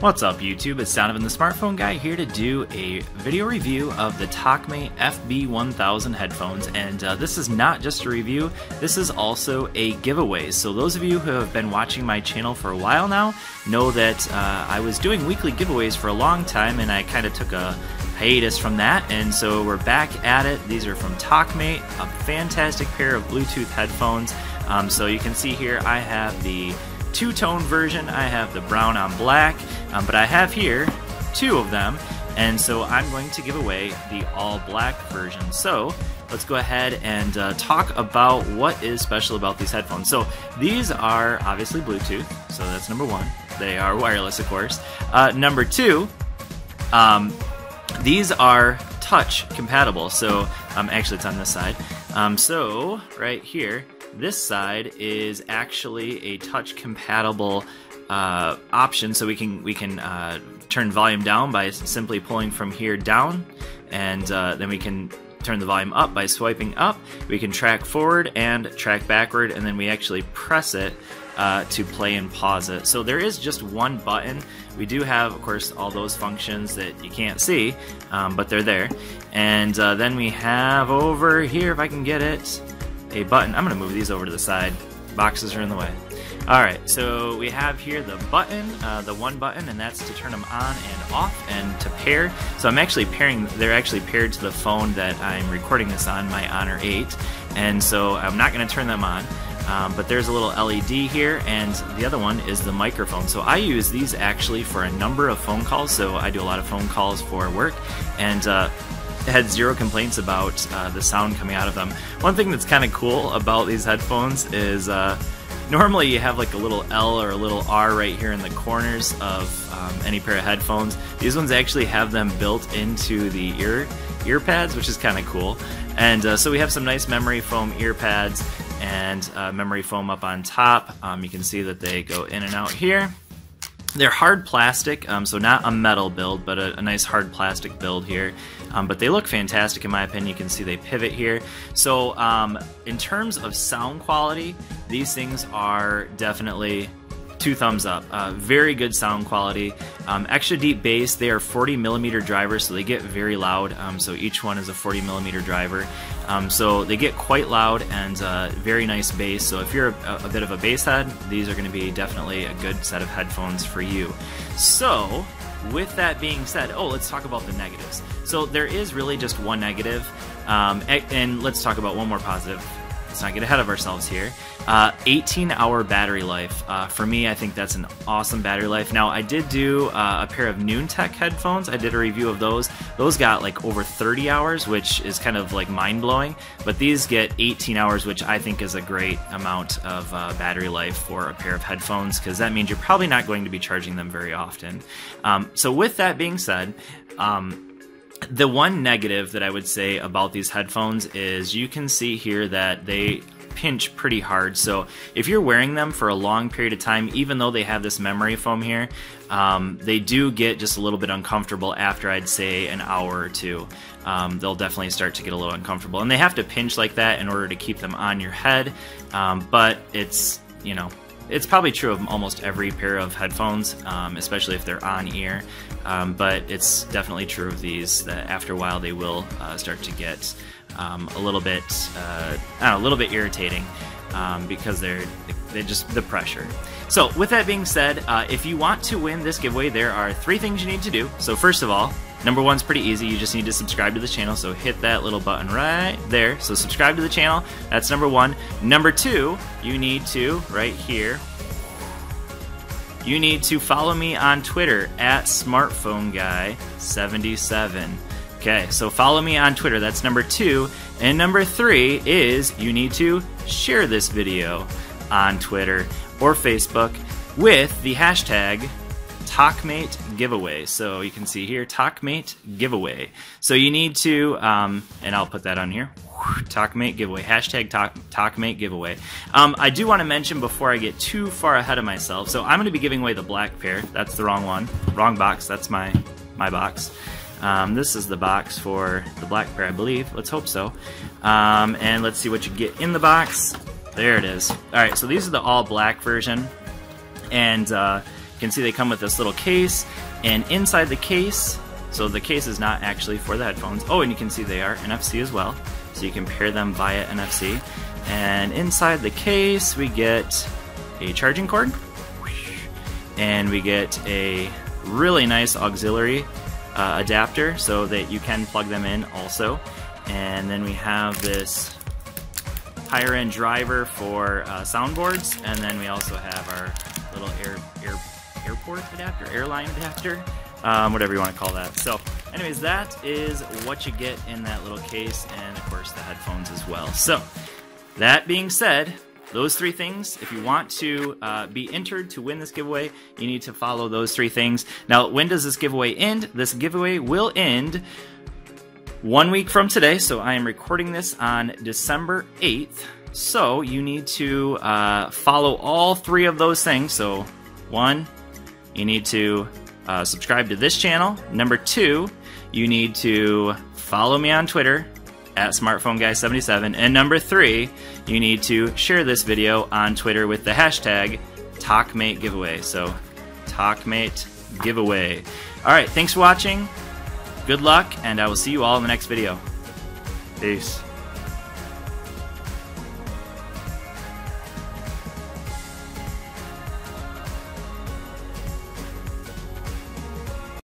What's up YouTube? It's Donavon the Smartphone Guy here to do a video review of the Tokmate FB1000 headphones and uh, this is not just a review, this is also a giveaway. So those of you who have been watching my channel for a while now know that uh, I was doing weekly giveaways for a long time and I kind of took a hiatus from that and so we're back at it. These are from Tokmate, a fantastic pair of Bluetooth headphones. Um, so you can see here I have the two-tone version. I have the brown on black, um, but I have here two of them, and so I'm going to give away the all-black version. So let's go ahead and uh, talk about what is special about these headphones. So these are obviously Bluetooth, so that's number one. They are wireless, of course. Uh, number two, um, these are touch compatible. So um, actually, it's on this side. Um, so right here, this side is actually a touch compatible uh, option, so we can we can uh, turn volume down by simply pulling from here down, and uh, then we can turn the volume up by swiping up. We can track forward and track backward, and then we actually press it uh, to play and pause it. So there is just one button. We do have, of course, all those functions that you can't see, um, but they're there. And uh, then we have over here, if I can get it, a button. I'm going to move these over to the side. Boxes are in the way. Alright, so we have here the button, uh, the one button, and that's to turn them on and off and to pair. So I'm actually pairing, they're actually paired to the phone that I'm recording this on, my Honor 8, and so I'm not going to turn them on. Um, but there's a little LED here, and the other one is the microphone. So I use these actually for a number of phone calls. So I do a lot of phone calls for work, and uh, had zero complaints about uh, the sound coming out of them. One thing that's kind of cool about these headphones is uh, normally you have like a little L or a little R right here in the corners of um, any pair of headphones. These ones actually have them built into the ear ear pads, which is kind of cool. And uh, so we have some nice memory foam ear pads and uh, memory foam up on top. Um, you can see that they go in and out here. They're hard plastic, um, so not a metal build, but a, a nice hard plastic build here. Um, but they look fantastic in my opinion. You can see they pivot here. So um, in terms of sound quality, these things are definitely two thumbs up. Uh, very good sound quality. Um, extra deep bass. They are 40 millimeter drivers, so they get very loud. Um, so each one is a 40 millimeter driver. Um, so they get quite loud and uh, very nice bass. So if you're a, a bit of a bass head, these are going to be definitely a good set of headphones for you. So with that being said, oh, let's talk about the negatives. So there is really just one negative, um, and let's talk about one more positive let's not get ahead of ourselves here. Uh, 18 hour battery life. Uh, for me, I think that's an awesome battery life. Now, I did do uh, a pair of Noontec headphones. I did a review of those. Those got like over 30 hours, which is kind of like mind blowing. But these get 18 hours, which I think is a great amount of uh, battery life for a pair of headphones because that means you're probably not going to be charging them very often. Um, so, with that being said, um, the one negative that I would say about these headphones is you can see here that they pinch pretty hard. So if you're wearing them for a long period of time, even though they have this memory foam here, um, they do get just a little bit uncomfortable after I'd say an hour or two. Um, they'll definitely start to get a little uncomfortable. And they have to pinch like that in order to keep them on your head. Um, but it's, you know, it's probably true of almost every pair of headphones, um, especially if they're on ear. Um, but it's definitely true of these that after a while they will uh, start to get um, a little bit, uh, know, a little bit irritating um, because they're they just the pressure. So with that being said, uh, if you want to win this giveaway, there are three things you need to do. So first of all, Number one's pretty easy. You just need to subscribe to the channel. So hit that little button right there. So subscribe to the channel. That's number one. Number two, you need to, right here, you need to follow me on Twitter at smartphoneguy77. Okay, so follow me on Twitter. That's number two. And number three is you need to share this video on Twitter or Facebook with the hashtag Tokmate giveaway. So you can see here, Tokmate giveaway. So you need to, um, and I'll put that on here. Tokmate giveaway. Hashtag talk, Tokmate giveaway. Um, I do want to mention before I get too far ahead of myself. So I'm going to be giving away the black pair. That's the wrong one. Wrong box. That's my my box. Um, this is the box for the black pair, I believe. Let's hope so. Um, and let's see what you get in the box. There it is. All right, so these are the all black version. And uh, can see they come with this little case, and inside the case, so the case is not actually for the headphones. Oh, and you can see they are NFC as well, so you can pair them via NFC. And inside the case, we get a charging cord, and we get a really nice auxiliary uh, adapter so that you can plug them in also. And then we have this higher end driver for uh, soundboards, and then we also have our little air, air adapter, airline adapter, um, whatever you want to call that. So, anyways, that is what you get in that little case, and of course the headphones as well. So, that being said, those three things, if you want to uh, be entered to win this giveaway, you need to follow those three things. Now, when does this giveaway end? This giveaway will end one week from today. So I am recording this on December 8th. So you need to uh, follow all three of those things. So, one, you need to uh, subscribe to this channel. Number two, you need to follow me on Twitter at smartphoneguy77. And number three, you need to share this video on Twitter with the hashtag TokmateGiveaway. So, TokmateGiveaway. All right, thanks for watching. Good luck, and I will see you all in the next video. Peace.